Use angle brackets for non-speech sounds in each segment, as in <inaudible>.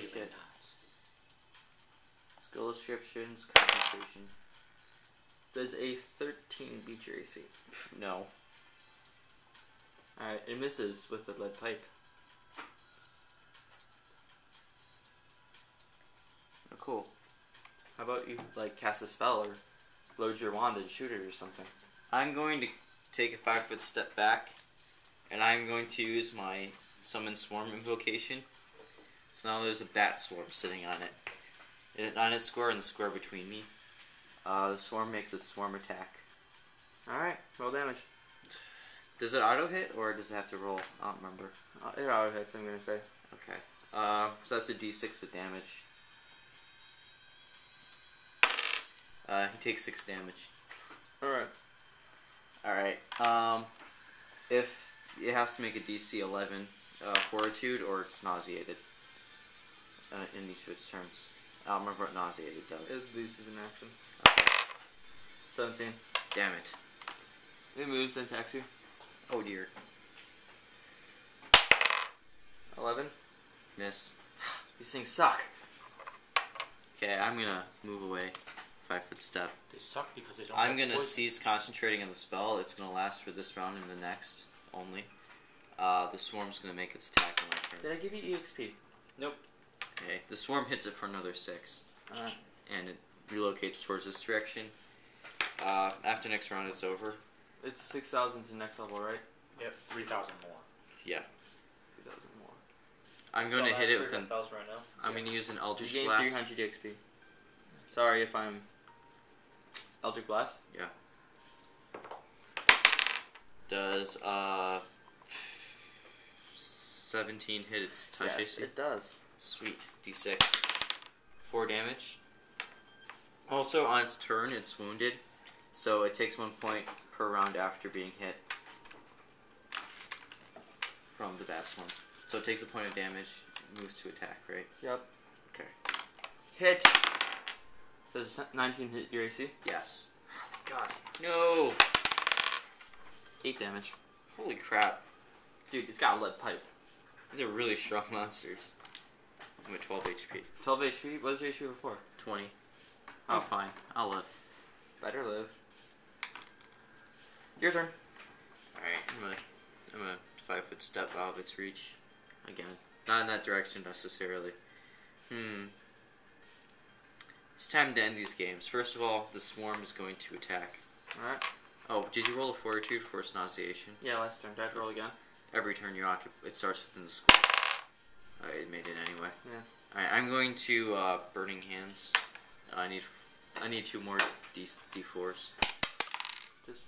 Shit. Skill descriptions, concentration. Does a 13 beat your AC? <laughs> No. Alright, it misses with the lead pipe. Oh, cool. How about you, like, cast a spell or load your wand and shoot it or something? I'm going to take a five foot step back, and I'm going to use my summon swarm invocation. So now there's a bat swarm sitting on it. It on its square and the square between me. Uh, the swarm makes a swarm attack. Alright, roll damage. Does it auto hit or does it have to roll? I don't remember. Uh, it auto hits, I'm gonna say. Okay. Uh, so that's a d6 of damage. Uh, he takes six damage. Alright. All right. Um, if it has to make a DC 11 uh, Fortitude or it's nauseated uh, in these of its turns. I don't remember what nauseated does. It loses an action. Okay. 17. Damn it. It moves and attacks you. Oh dear. 11. Miss. <sighs> These things suck. Okay, I'm gonna move away. Five foot step. They suck because they don't. I'm have gonna poison. cease concentrating on the spell. It's gonna last for this round and the next only. Uh, the swarm's gonna make its attack on my turn. Did I give you EXP? Okay, the swarm hits it for another six. Alright. and it relocates towards this direction. Uh, after next round, it's over. It's 6,000 to next level, right? Yep, three thousand more. Yeah. 3,000 more. I'm going to hit it with an. 300,000 right now. I'm going to use an You Eldritch gain Blast. 300 EXP. Sorry if I'm. Eldritch Blast? Yeah. Does uh, 17 hit its touch yes, AC? it does. Sweet. D6. 4 damage. Also, on its turn, it's wounded, so it takes 1 point per round after being hit from the bat one. So it takes a point of damage, moves to attack, right? Yep. Okay. Hit! Does 19 hit your AC? Yes. Oh, Thank God. No! 8 damage. Holy crap. Dude, it's got a lead pipe. These are really strong <laughs> monsters. I'm at 12 HP. 12 HP? What was your HP before? 20. Oh. I'm fine. I'll live. Better live. Your turn. Alright, I'm gonna, I'm gonna five foot step out of its reach. Again. Not in that direction necessarily. Hmm. It's time to end these games. First of all, the swarm is going to attack. Alright. Oh, did you roll a fortitude for its nauseation? Yeah, last turn. Do I roll again? Every turn you occupy, it starts within the square. It made it anyway. Yeah. Alright, I'm going to uh, Burning Hands. I need I need two more D D4s. Just.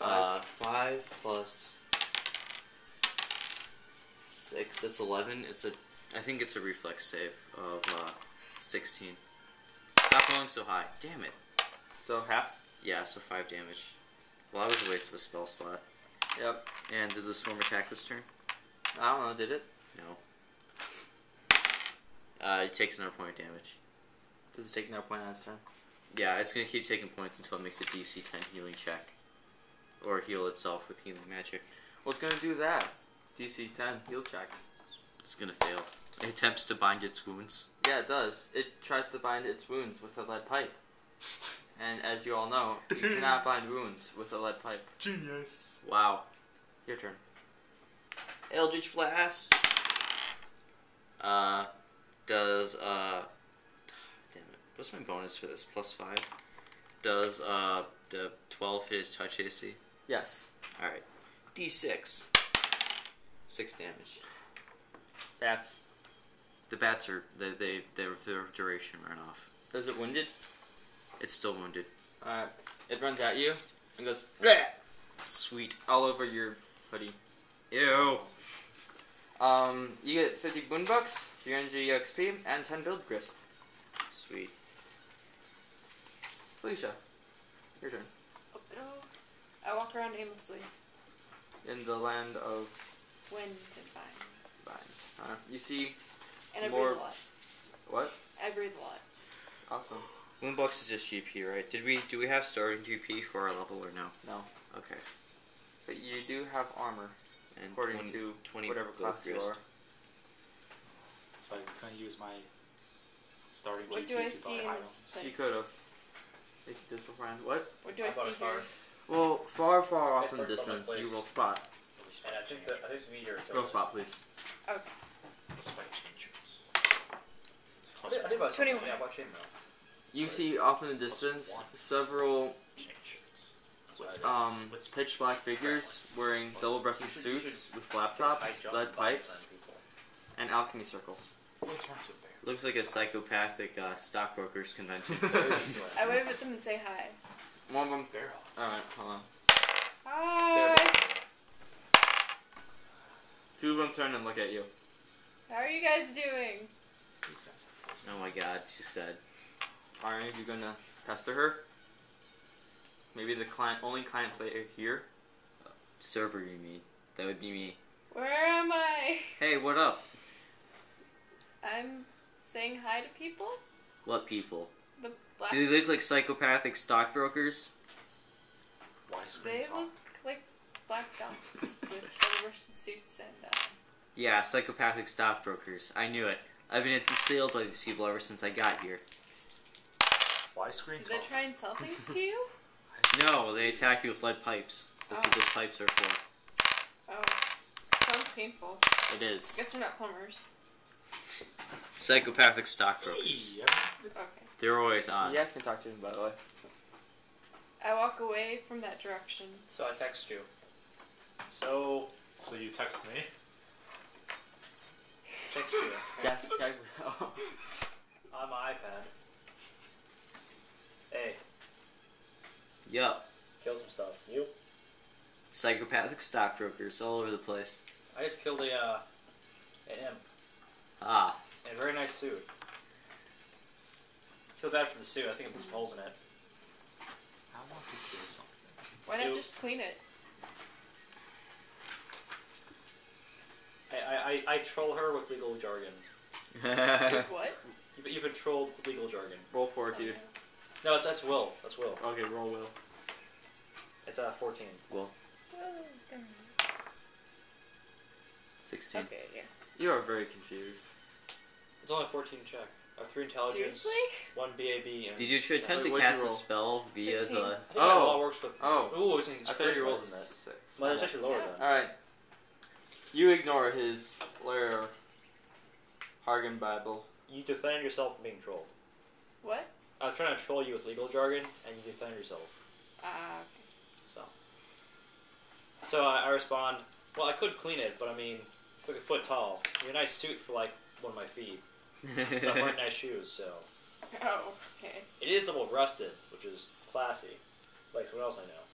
Uh, five plus six. That's eleven. It's a. I think it's a reflex save of uh, sixteen. Stop going so high. Damn it. So half? Yeah, so five damage. Well, that was of a spell slot. Yep. And did the swarm attack this turn? I don't know, did it? No. Uh, it takes another point of damage. Does it take no point on its turn? Yeah, it's gonna keep taking points until it makes a DC 10 healing check, or heal itself with healing magic. Well, it's gonna do that. DC 10, heal check. It's gonna fail. It attempts to bind its wounds. Yeah, it does. It tries to bind its wounds with a lead pipe. And as you all know, you cannot <clears throat> bind wounds with a lead pipe. Genius. Wow. Your turn. Eldritch Blast. Uh, does uh, damn it. What's my bonus for this? Plus five. Does uh the twelve hit his touch AC? Yes. All right. D6. Six damage. Bats. The bats are they they their their duration ran off. Does it wounded? It's still wounded. Alright. It runs at you and goes "Bleh!" Sweet. all over your hoodie. Ew. Um, you get 50 boon bucks, 300 EXP, and 10 build grist. Sweet. Felicia, your turn. Oh, no. I walk around aimlessly. In the land of Wind and vines. vines. Uh, you see And I More- breathe a lot. what? I breathe a lot. Awesome. Moonbox is just GP, right? Did we do we have starting GP for our level or no? No. Okay. But you do have armor. And according 20, to 20 whatever gold class you are. So I can use my starting What GP do I to see buy in items. this place? You could have. Take this beforehand. What? What do I I, see here? Well, far, far off in the first on my distance, you place. will spot. And I think that I think it's meteor. Roll spot, please. Okay. This You see off in the distance several Change it. What's um, pitch black figures wearing double-breasted You should- you suits with High laptops, jump lead pipes, and alchemy circles. We'll turn to bear. Looks like a psychopathic uh, stockbrokers convention. <laughs> I wave at them and say hi. One of them. Barrel. Alright, hold on. Hi. Two of them turn and look at you. How are you guys doing? These guys have poison. oh my god, she's dead. Are any of you gonna pester her? Maybe the client, only client player here. Server, you mean? That would be me. Where am I? <laughs> Hey, what up? I'm saying hi to people. What people? The black. Do they look like psychopathic stockbrokers? Why screen They talk? look like black dots <laughs> with double suits and. Uh, Yeah, psychopathic stockbrokers. I knew it. I've been at the sale by these people ever since I got here. Why screen did talk? they try and sell things to you? <laughs> No, they attack you with lead pipes. That's what Oh. those pipes are for. Oh, sounds painful. It is. I Guess we're not plumbers. Psychopathic stockbrokers. Hey, Okay. They're always on. You guys can talk to him, by the way. I walk away from that direction. So I text you. So So you text me? <laughs> text you Yes, yes. on my iPad. Hey, Yup. killed some stuff. You? Psychopathic stockbrokers all over the place. I just killed a uh, an imp Ah. in a very nice suit. Feel bad for the suit. I think it puts holes in it. I want to kill something. Why not You- just clean it? I, I, I, I troll her with legal jargon. <laughs> What? You, you've been trolled with legal jargon. roll fortitude. No, it's that's Will. That's Will. Okay, roll will. It's uh 14. Oh, darn. 16. Okay, yeah. You are very confused. It's only a 14 check. I have three intelligence, Seriously? one BAB, and Did you try attempt to What'd you cast a roll? spell via 16. the. I think Oh. that all works with. Oh. Ooh, it's, it's I thought charisma, you rolled isn't it? six. Well, it's actually lower Yeah. then. Alright. You ignore his layer Hargan Bible. You defend yourself from being trolled. What? I was trying to troll you with legal jargon, and you defend yourself. Ah, So, so I, I respond. Well, I could clean it, but I mean, it's like a foot tall. You're a nice suit for like one of my feet. But I'm wearing <laughs> nice shoes, so okay. Oh, okay. it is double rusted, which is classy, like someone else I know.